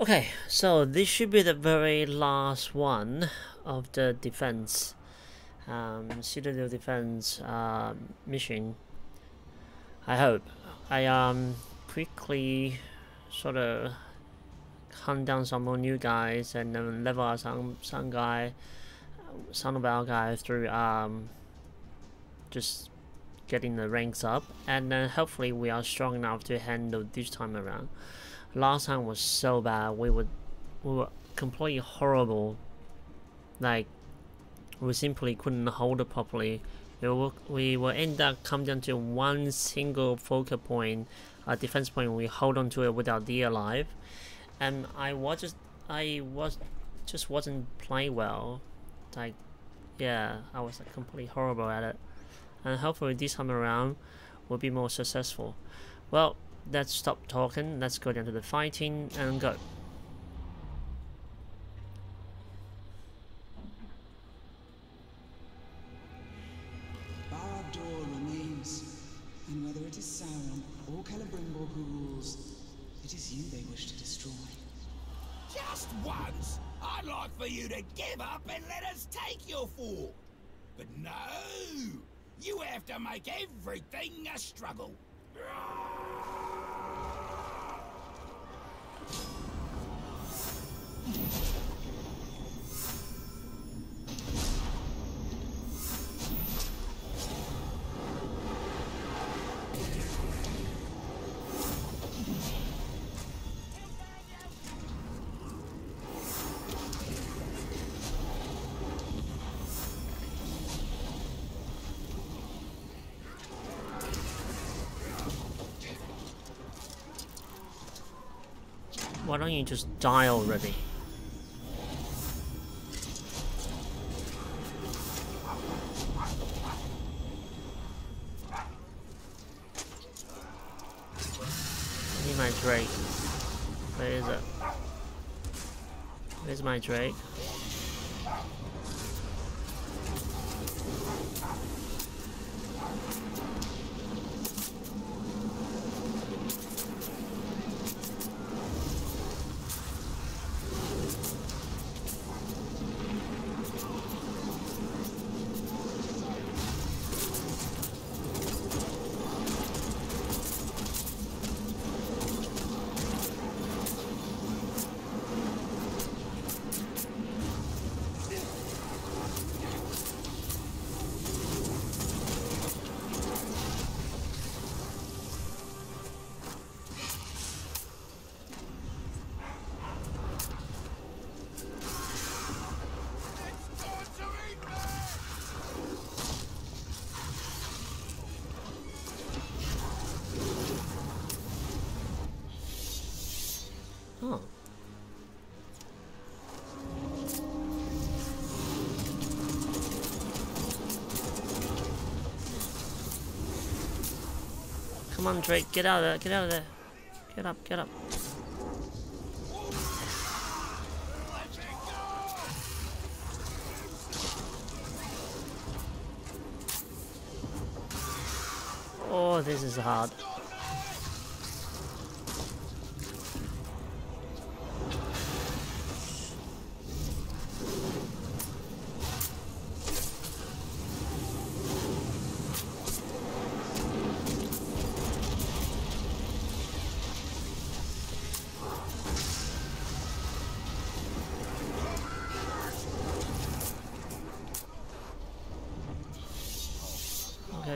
Okay, so this should be the very last one of the defense, um, Citadel defense uh, mission. I hope. I um quickly sort of hunt down some more new guys and then level some some guy, some of our guys through um just getting the ranks up, and then hopefully we are strong enough to handle this time around. Last time was so bad. We were we were completely horrible. Like we simply couldn't hold it properly. We will, we will end up come down to one single focal point, a defense point. We hold on to it with our dear life, and I was just I was just wasn't playing well. Like yeah, I was like, completely horrible at it. And hopefully this time around we'll be more successful. Well, let's stop talking. Let's go down to the fighting and go. Barad-dûr remains, and whether it is Sauron or Celebrimbor who rules, it is you they wish to destroy. Just once, I'd like for you to give up and let us take your fort. But no, you have to make everything a struggle. Roar! Why don't you just die already? I need my Drake. Where is it? Where's my Drake? Come on, Drake, get out of there, get out of there. Get up, get up. Oh, this is hard.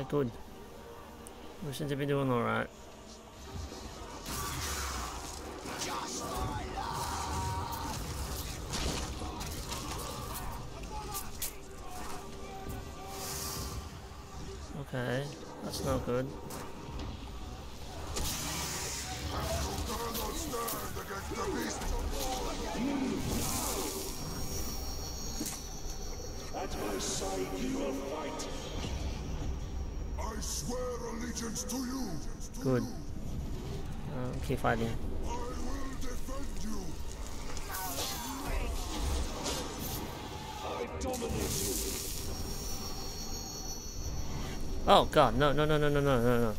Good. We seem to be doing alright. Keep fighting. Oh god, no, no, no, no, no, no, no, no.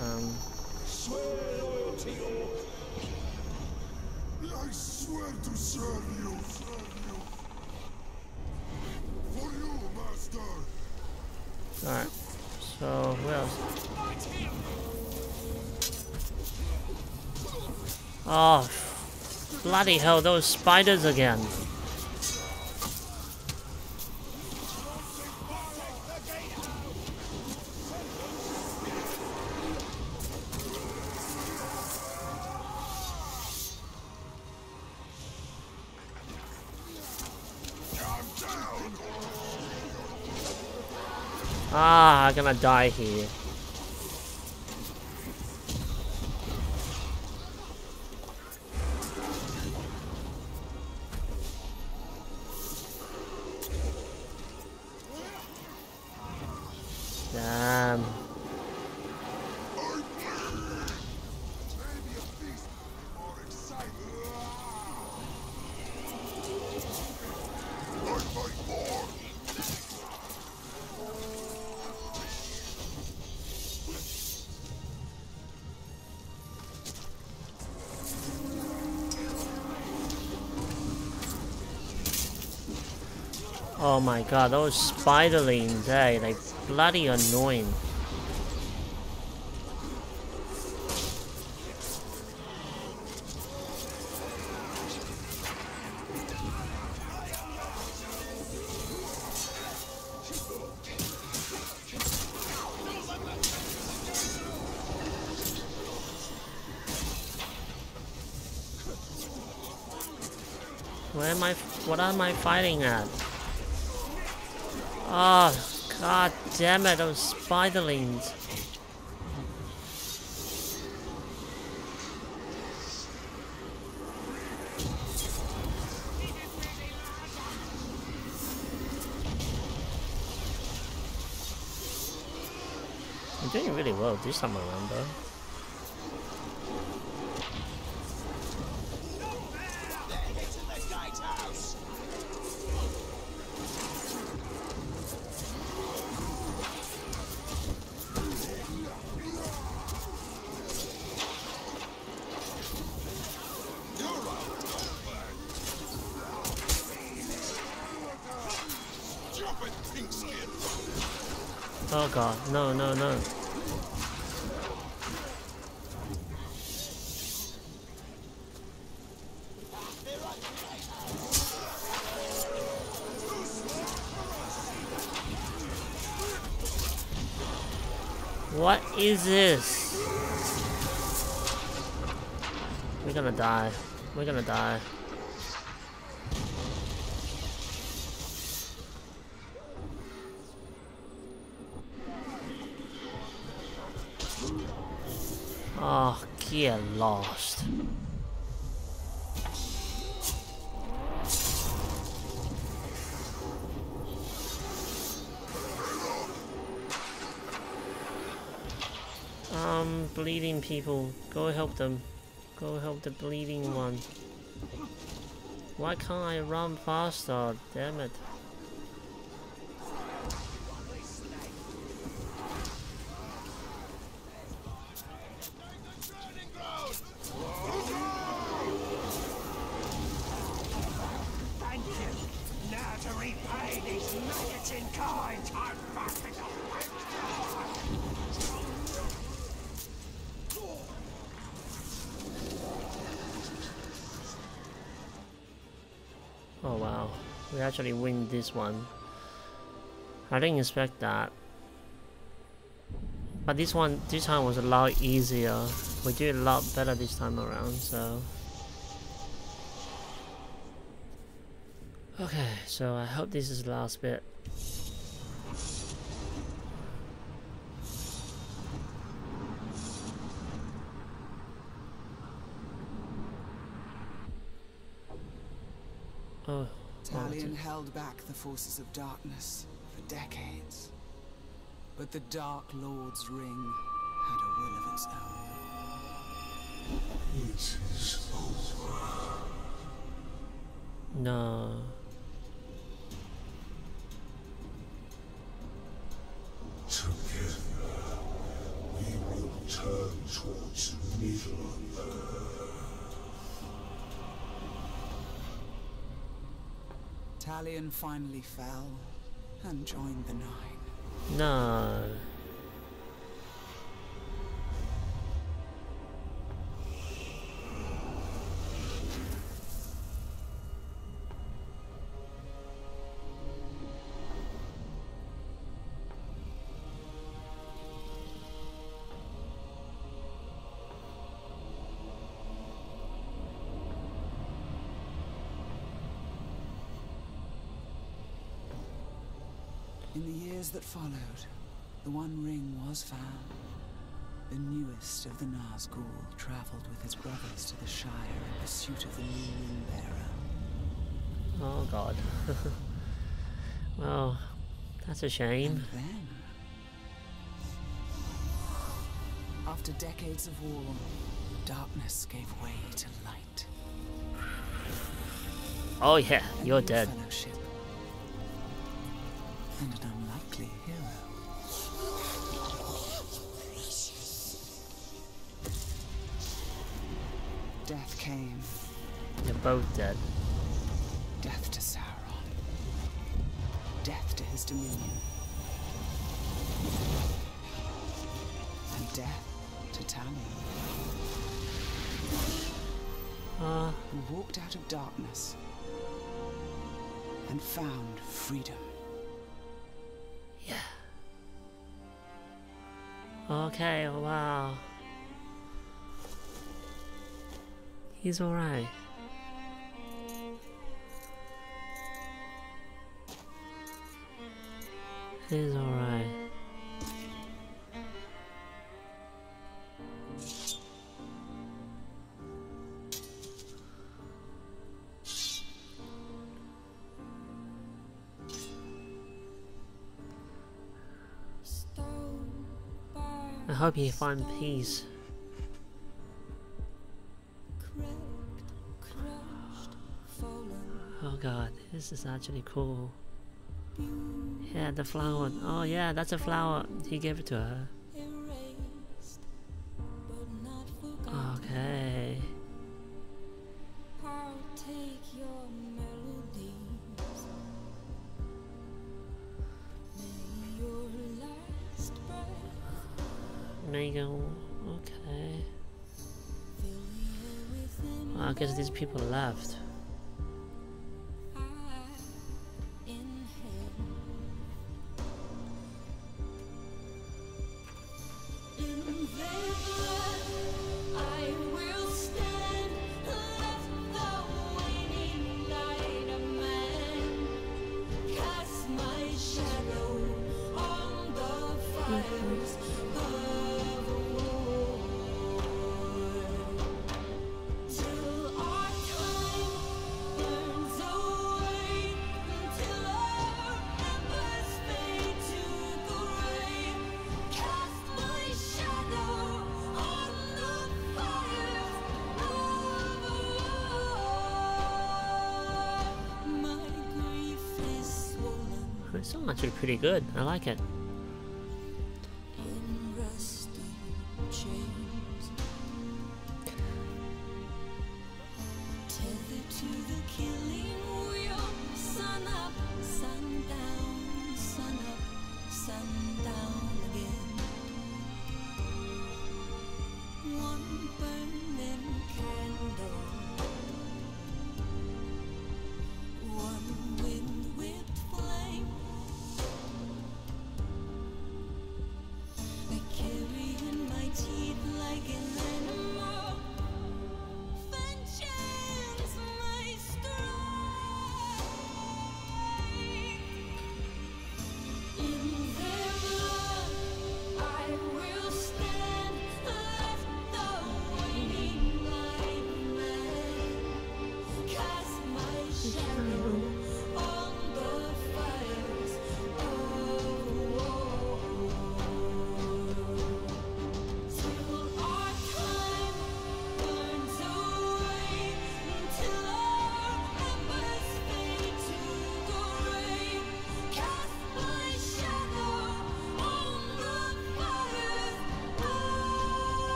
Um. I swear to serve you. Serve you. For you, master. Alright. So, where else? Oh, bloody hell, those spiders again. Ah, I'm gonna die here. Oh my god, those spiderlings, hey, like bloody annoying. Where am I? What am I fighting at? Oh, god damn it, those spiderlings. I'm doing really well this time around though. What is this? We're gonna die. We're gonna die. Ah, oh, get lost. Bleeding people. Go help them. Go help the bleeding one. Why can't I run faster? Damn it. We actually win this one. I didn't expect that. But this one, this time was a lot easier. We did a lot better this time around, so. Okay, so I hope this is the last bit. Oh, Talion held back the forces of darkness for decades. But the Dark Lord's ring had a will of its own. It is over. no. Together, we will turn towards Middle Talion finally fell and joined the Nine. No. In the years that followed, the One Ring was found. The newest of the Nazgul traveled with his brothers to the Shire in pursuit of the new Ring Bearer. Oh god. well, that's a shame. And then, after decades of war, darkness gave way to light. Oh yeah, you're dead. Fellowship. And an unlikely hero. Death came. They're both dead. Death to Sauron. Death to his dominion. And death to Talion, Uh, who walked out of darkness and found freedom. Okay, wow. He's alright. He's alright. Hope he find peace. Oh god, this is actually cool. Yeah, the flower. Oh yeah, that's a flower. He gave it to her. Megan. Okay. Well, I guess these people left. Actually pretty good. I like it.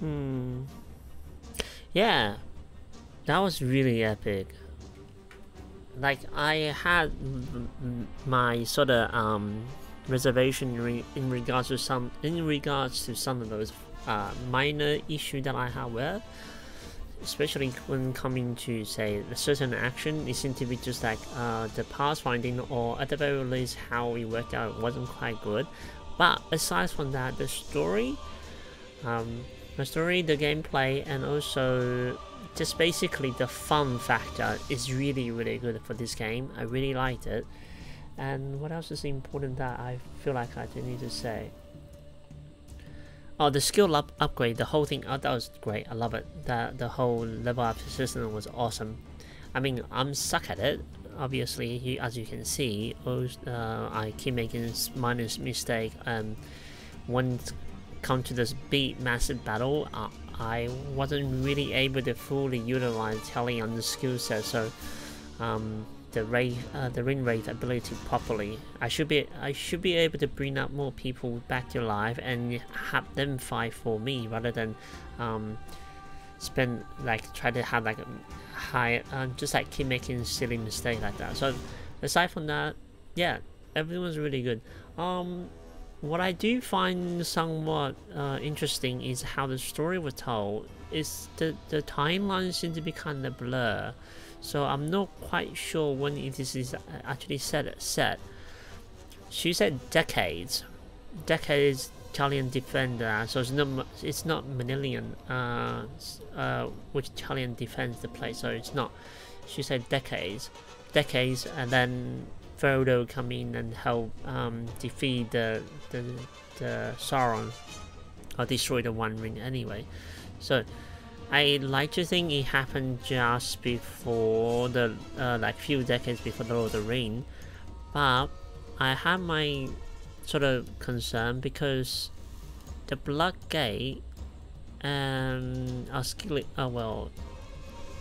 Hmm. Yeah, that was really epic. Like I had my sort of um reservation in, re- in regards to some in regards to some of those uh, minor issue that I have with, especially when coming to say a certain action, it seemed to be just like uh, the pathfinding or at the very least how it worked out wasn't quite good. But aside from that, the story, um, the story, the gameplay, and also just basically the fun factor is really really good for this game. I really liked it. And what else is important that I feel like I need to say? Oh, the skill up upgrade, the whole thing, oh, that was great. I love it. The the whole level up system was awesome. I mean, I'm suck at it. Obviously, as you can see, uh, I keep making minor mistake. Um, when come to this big massive battle, uh, I wasn't really able to fully utilize Talion skill set. So, um, the rate, uh, the ring rate ability properly. I should be, I should be able to bring up more people back to life and have them fight for me rather than, um, spend like try to have like a high, uh, just like keep making silly mistake like that. So, aside from that, yeah, everyone's really good. Um, what I do find somewhat uh, interesting is how the story was told. Is the the timeline seems to be kind of blur so I'm not quite sure when it is actually set. Set. She said decades, decades Talion defender. So it's not it's not Manilian, uh, uh, which Talion defends the place. So it's not. She said decades, decades, and then Frodo come in and help um, defeat the the the Sauron or destroy the One Ring anyway. So I like to think it happened just before the uh, like few decades before the Lord of the Ring, but I have my sort of concern because the Blood Gate and Osgiliath, uh, well,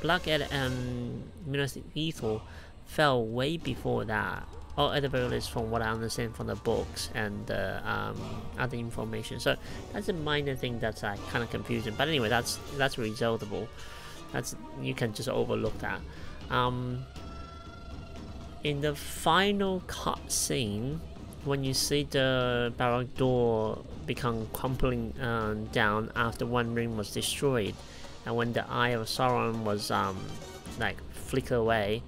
Blood Gate and Minas Ithil fell way before that or at the very least from what I understand from the books and uh, um, other information. So that's a minor thing that's uh, kind of confusing. But anyway, that's that's resolvable. That's you can just overlook that. Um, in the final cut scene, when you see the Barad-dûr become crumbling uh, down after one ring was destroyed, and when the Eye of Sauron was um, like flicker away,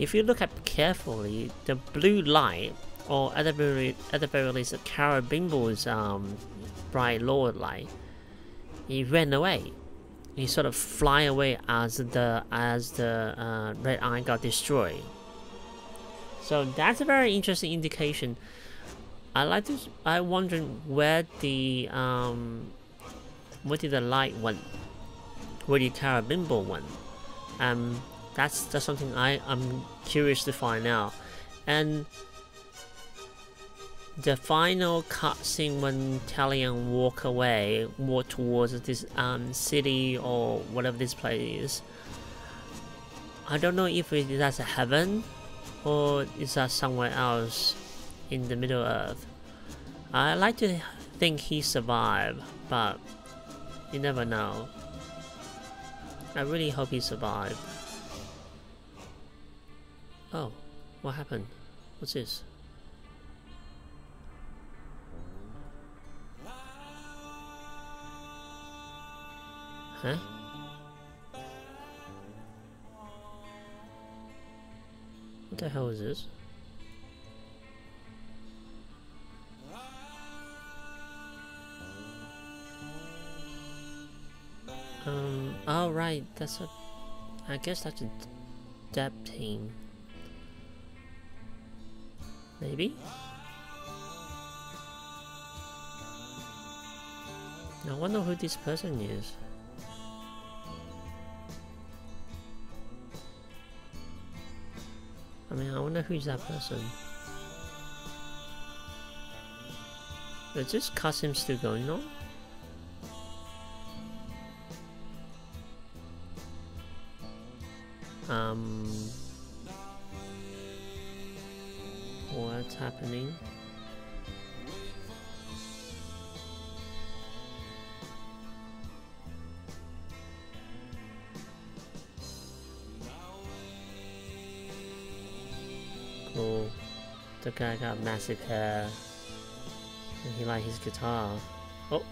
if you look at carefully, the blue light, or at the very, at the very least, Celebrimbor's um, bright lord light, he ran away. He sort of fly away as the as the uh, red eye got destroyed. So that's a very interesting indication. I like to. I wondering where the um, where did the light went? Where did Celebrimbor went? Um, that's that's something I I'm curious to find out. And the final cutscene when Talion walk away, walk towards this um city or whatever this place is. I don't know if it, that's a heaven or is that somewhere else in the Middle Earth. I like to think he survived, but you never know. I really hope he survived. Oh, what happened? What's this? Huh? What the hell is this? Um, oh right, that's a... I guess that's a depth team. Maybe? I wonder who this person is. I mean, I wonder who's that person. Is this cutscene still going on? Um, happening. Cool. The guy got massive hair. And he like his guitar. Oh!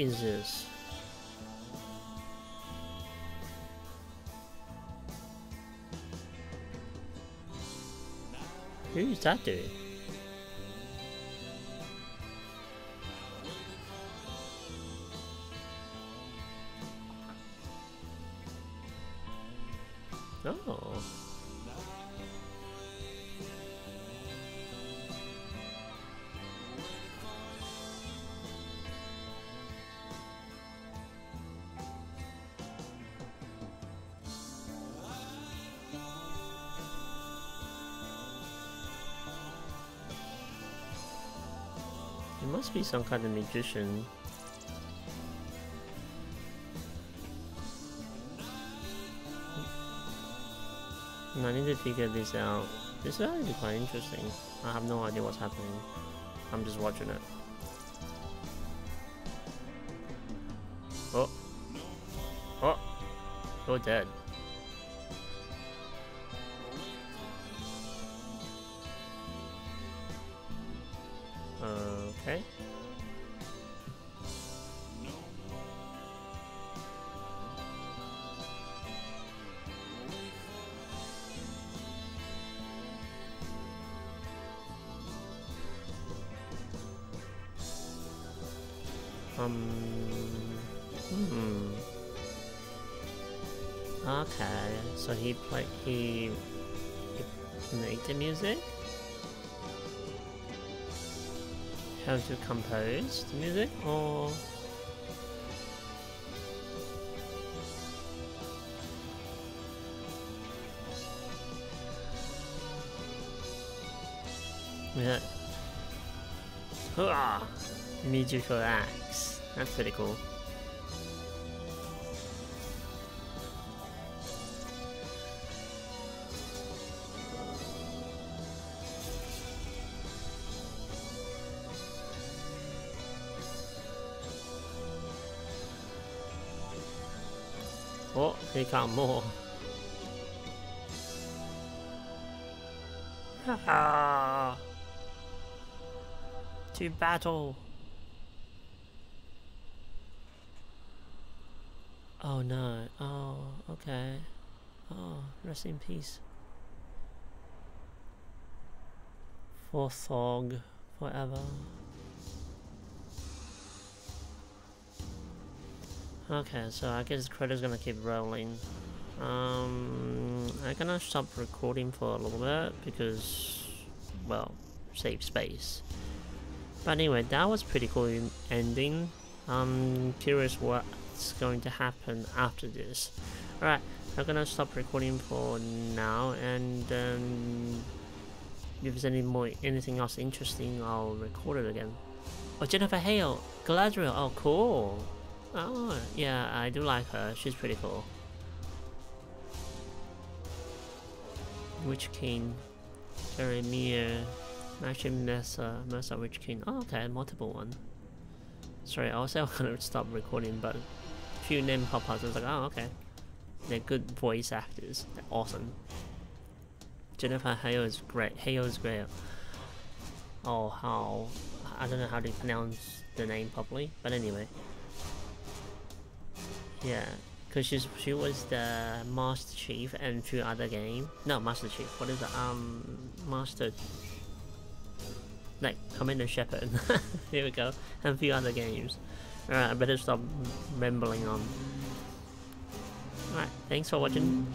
Is this? Who is that dude? Must be some kind of magician. And I need to figure this out. This is actually quite interesting. I have no idea what's happening. I'm just watching it. Oh. Oh. You're dead. Okay. Um. Hmm. Okay, so he play he, he made the music. To compose the music, or yeah. Hurrah! Musical acts. That's pretty cool. He more. To battle! Oh no. Oh, okay. Oh, rest in peace. Forthog forever. Okay, so I guess the credits gonna keep rolling. Um, I'm gonna stop recording for a little bit because, well, save space. But anyway, that was pretty cool ending. I'm curious what's going to happen after this. Alright, I'm gonna stop recording for now, and um, if there's any more anything else interesting, I'll record it again. Oh, Jennifer Hale, Galadriel. Oh, cool. Oh, yeah, I do like her. She's pretty cool. Witch King, Jeremiah, actually Mesa, Mesa Witch King. Oh, okay, multiple one. Sorry, I was gonna stop recording, but a few name pop ups. I was like, oh, okay. They're good voice actors. They're awesome. Jennifer Hale is great. Hale is great. Oh, how I don't know how to pronounce the name properly, but anyway. Yeah, because she's she was the Master Chief and few other game. No, Master Chief. What is it? Um, Master. Like Commander Shepard. Here we go. And a few other games. Alright, I better stop rambling on. Alright, thanks for watching.